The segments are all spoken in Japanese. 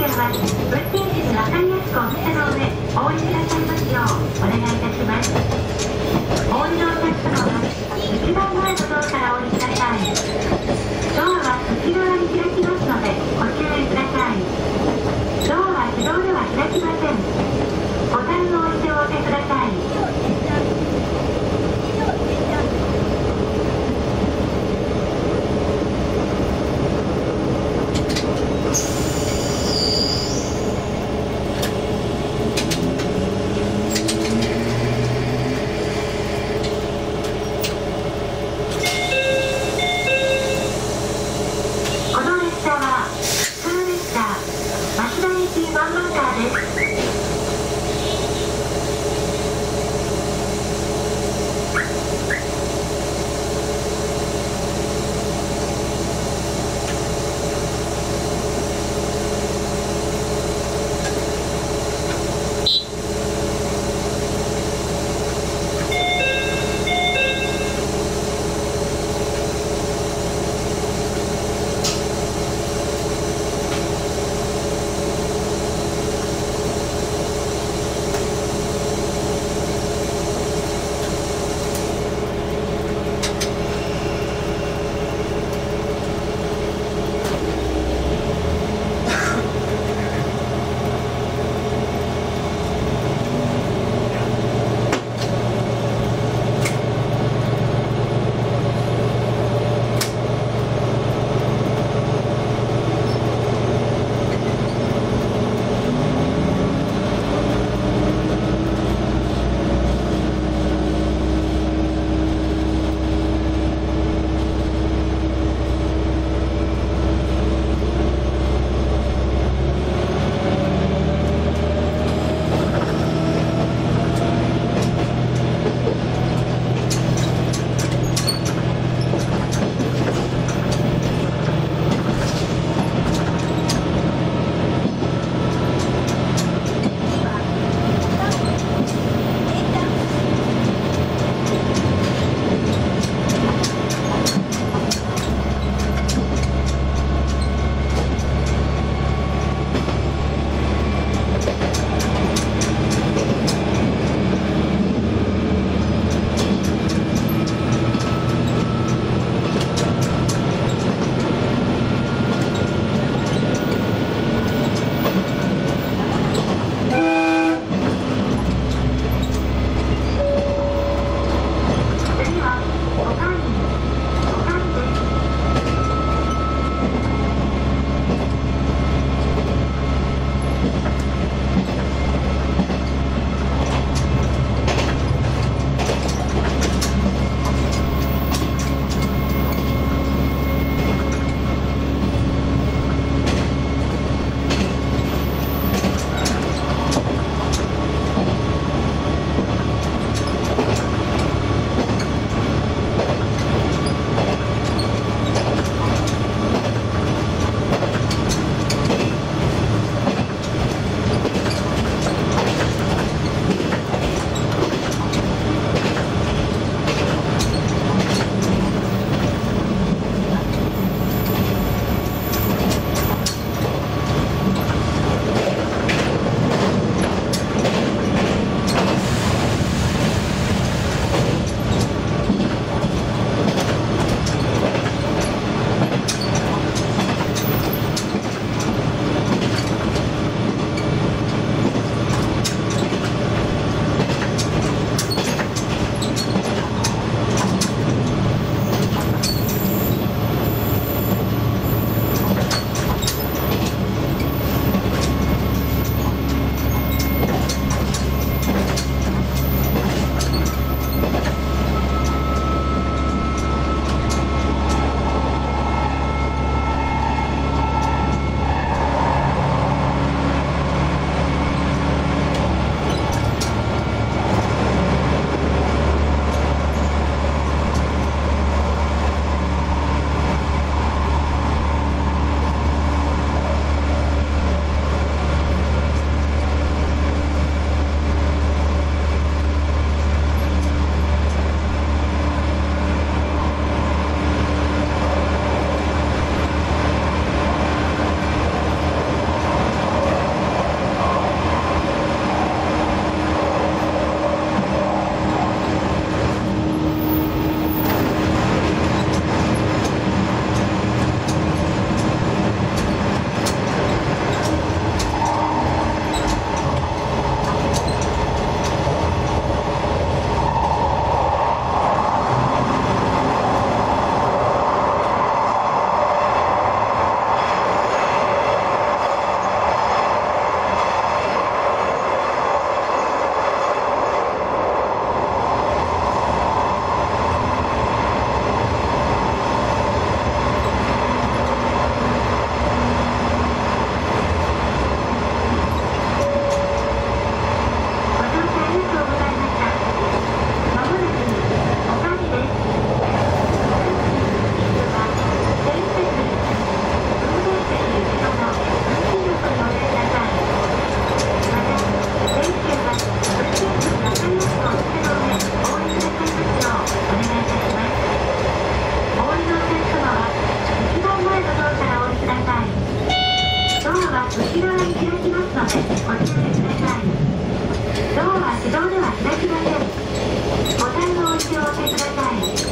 車は運転時に分かりお店の上お降りくださいますよう。お願いします。ドアは手動では開きません。ボタンの押しを押してください。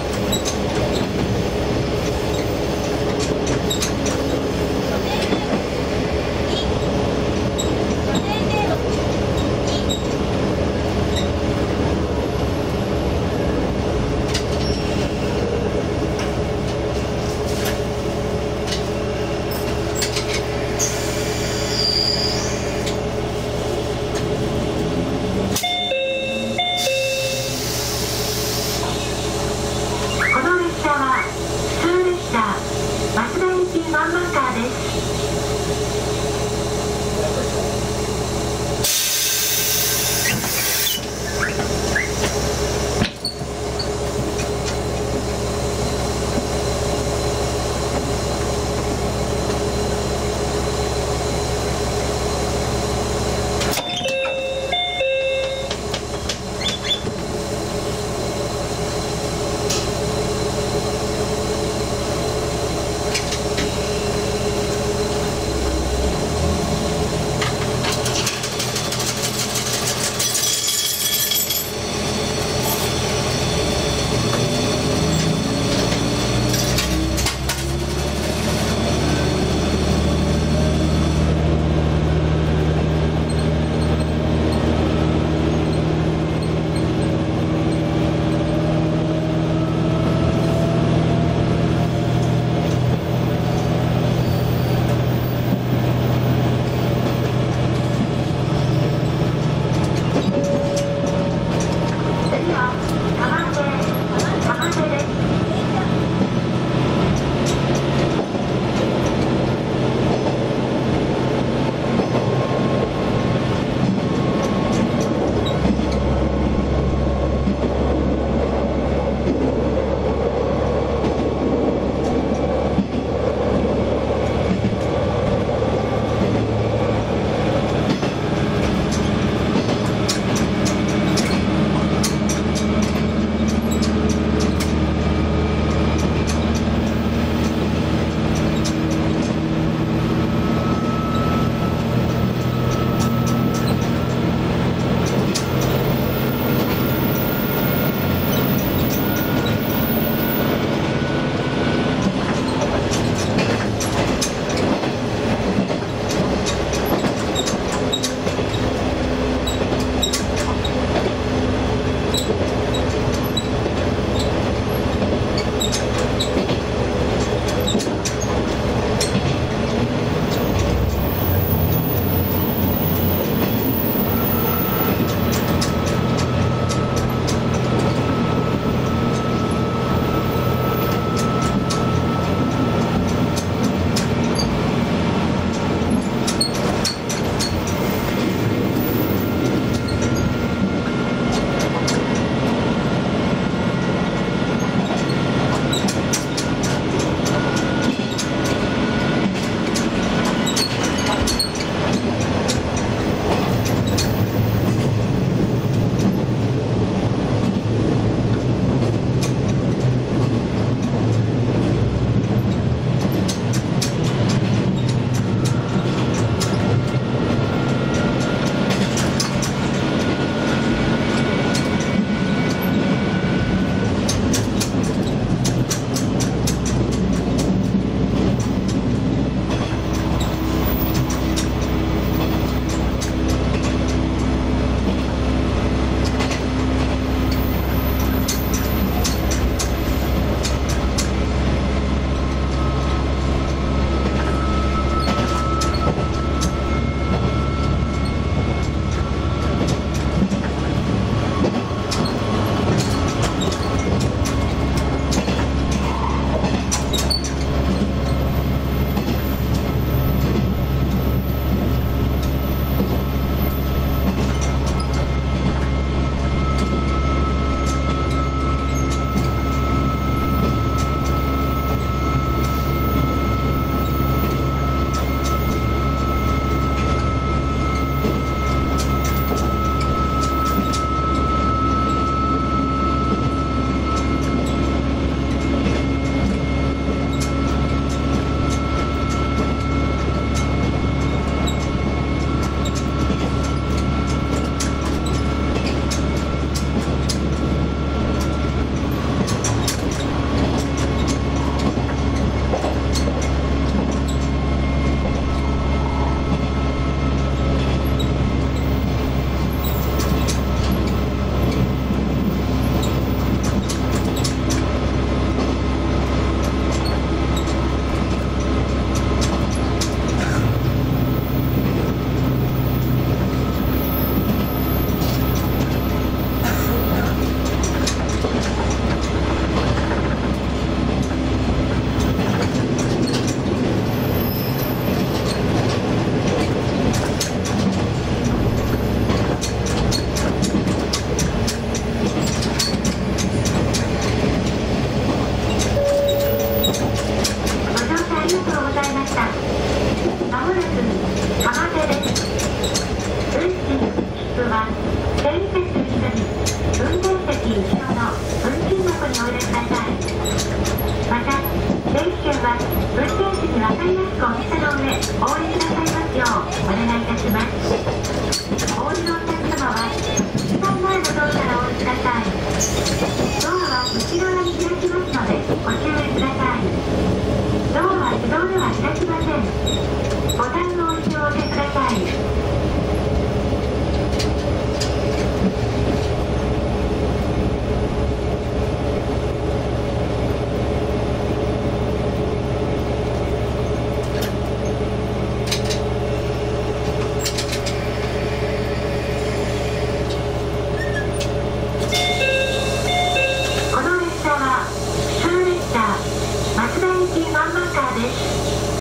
five.